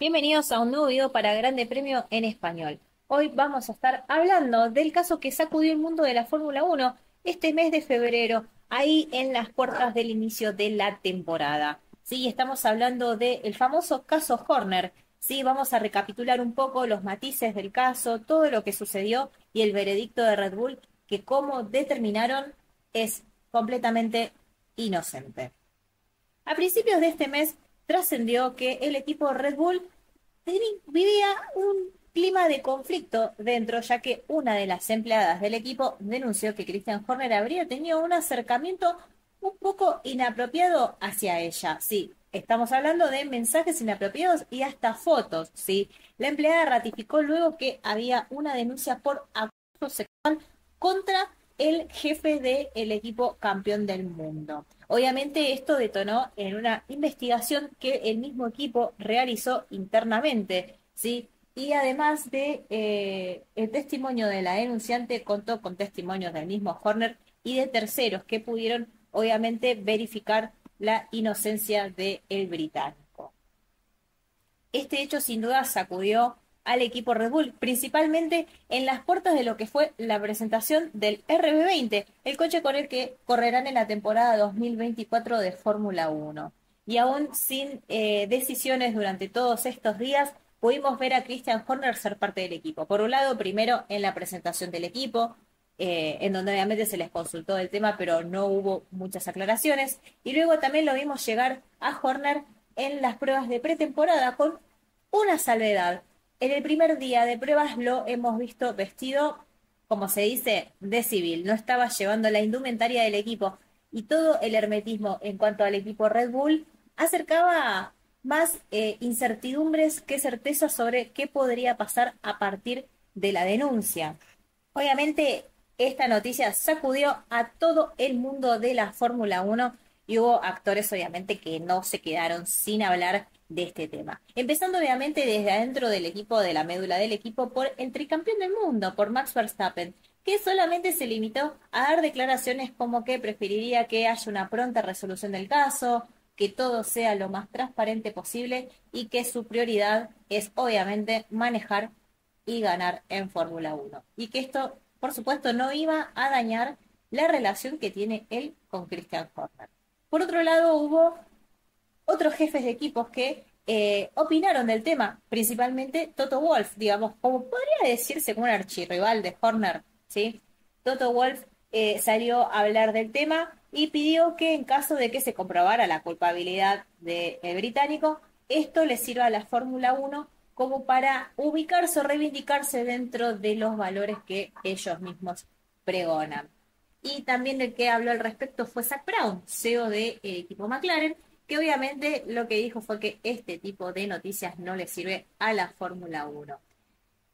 Bienvenidos a un nuevo video para Grande Premio en Español. Hoy vamos a estar hablando del caso que sacudió el mundo de la Fórmula 1 este mes de febrero, ahí en las puertas del inicio de la temporada. Sí, estamos hablando del famoso caso Horner. Sí, vamos a recapitular un poco los matices del caso, todo lo que sucedió y el veredicto de Red Bull, que como determinaron es completamente inocente. A principios de este mes trascendió que el equipo Red Bull vivía un clima de conflicto dentro, ya que una de las empleadas del equipo denunció que Christian Horner habría tenido un acercamiento un poco inapropiado hacia ella. Sí, estamos hablando de mensajes inapropiados y hasta fotos, ¿sí? La empleada ratificó luego que había una denuncia por acoso sexual contra el jefe del equipo campeón del mundo. Obviamente esto detonó en una investigación que el mismo equipo realizó internamente, ¿sí? Y además de eh, el testimonio de la denunciante contó con testimonios del mismo Horner y de terceros que pudieron obviamente verificar la inocencia del británico. Este hecho sin duda sacudió al equipo Red Bull, principalmente en las puertas de lo que fue la presentación del RB20, el coche con el que correrán en la temporada 2024 de Fórmula 1. Y aún sin eh, decisiones durante todos estos días, pudimos ver a Christian Horner ser parte del equipo. Por un lado, primero en la presentación del equipo, eh, en donde obviamente se les consultó el tema, pero no hubo muchas aclaraciones. Y luego también lo vimos llegar a Horner en las pruebas de pretemporada con una salvedad. En el primer día de pruebas lo hemos visto vestido, como se dice, de civil. No estaba llevando la indumentaria del equipo. Y todo el hermetismo en cuanto al equipo Red Bull acercaba más eh, incertidumbres que certezas sobre qué podría pasar a partir de la denuncia. Obviamente, esta noticia sacudió a todo el mundo de la Fórmula 1 y hubo actores obviamente que no se quedaron sin hablar de este tema. Empezando obviamente desde adentro del equipo, de la médula del equipo, por el tricampeón del mundo, por Max Verstappen, que solamente se limitó a dar declaraciones como que preferiría que haya una pronta resolución del caso, que todo sea lo más transparente posible y que su prioridad es obviamente manejar y ganar en Fórmula 1. Y que esto, por supuesto, no iba a dañar la relación que tiene él con Christian Horner. Por otro lado, hubo otros jefes de equipos que eh, opinaron del tema, principalmente Toto Wolf, digamos, como podría decirse como un archirrival de Horner, ¿sí? Toto Wolf eh, salió a hablar del tema y pidió que en caso de que se comprobara la culpabilidad del británico, esto le sirva a la Fórmula 1 como para ubicarse o reivindicarse dentro de los valores que ellos mismos pregonan. Y también el que habló al respecto fue Zach Brown, CEO de, equipo McLaren, que obviamente lo que dijo fue que este tipo de noticias no le sirve a la Fórmula 1.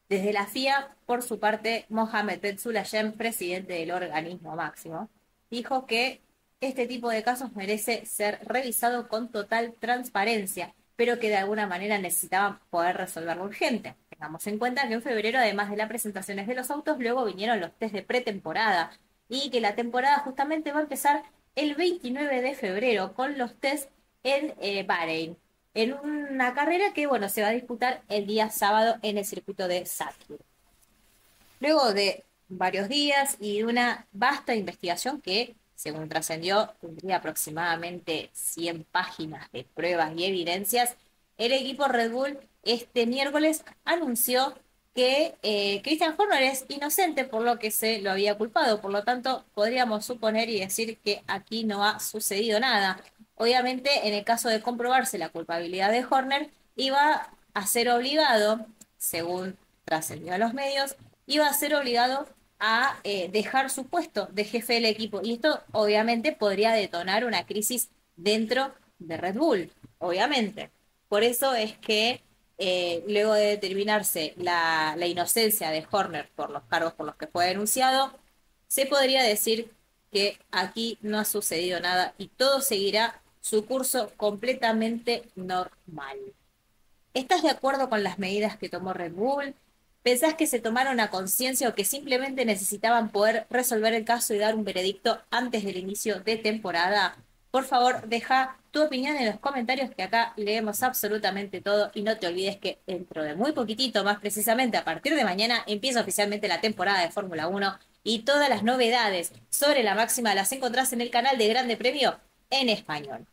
Desde la FIA, por su parte, Mohamed Ben presidente del organismo máximo, dijo que este tipo de casos merece ser revisado con total transparencia, pero que de alguna manera necesitaban poder resolverlo urgente. Tengamos en cuenta que en febrero, además de las presentaciones de los autos, luego vinieron los test de pretemporada y que la temporada justamente va a empezar el 29 de febrero con los test en eh, Bahrein, en una carrera que bueno se va a disputar el día sábado en el circuito de Sakir. Luego de varios días y de una vasta investigación que, según trascendió, tendría aproximadamente 100 páginas de pruebas y evidencias, el equipo Red Bull este miércoles anunció que eh, Christian Horner es inocente por lo que se lo había culpado. Por lo tanto, podríamos suponer y decir que aquí no ha sucedido nada. Obviamente, en el caso de comprobarse la culpabilidad de Horner, iba a ser obligado, según trascendió a los medios, iba a ser obligado a eh, dejar su puesto de jefe del equipo. Y esto obviamente podría detonar una crisis dentro de Red Bull, obviamente. Por eso es que eh, luego de determinarse la, la inocencia de Horner por los cargos por los que fue denunciado, se podría decir que aquí no ha sucedido nada y todo seguirá su curso completamente normal. ¿Estás de acuerdo con las medidas que tomó Red Bull? ¿Pensás que se tomaron a conciencia o que simplemente necesitaban poder resolver el caso y dar un veredicto antes del inicio de temporada? Por favor, deja tu opinión en los comentarios que acá leemos absolutamente todo y no te olvides que dentro de muy poquitito, más precisamente a partir de mañana, empieza oficialmente la temporada de Fórmula 1 y todas las novedades sobre la máxima las encontrás en el canal de Grande Premio en español.